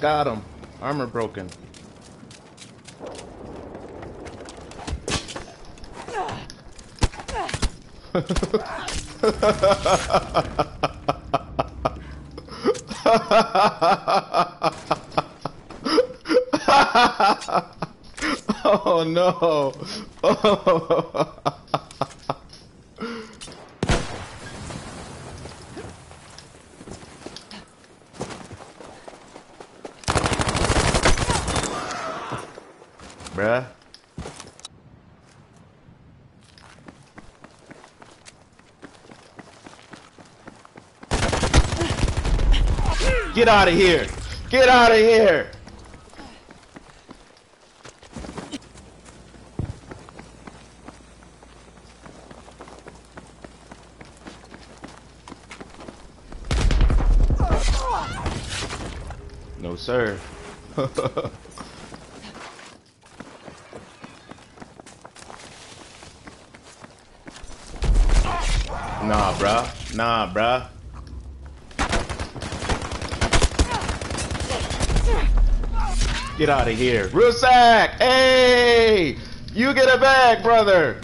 Got him. Armor broken. oh no. Oh. Bruh. Get out of here! Get out of here! No, sir. nah, bruh. Nah, bruh. Get out of here. Russak! Hey! You get it back, brother!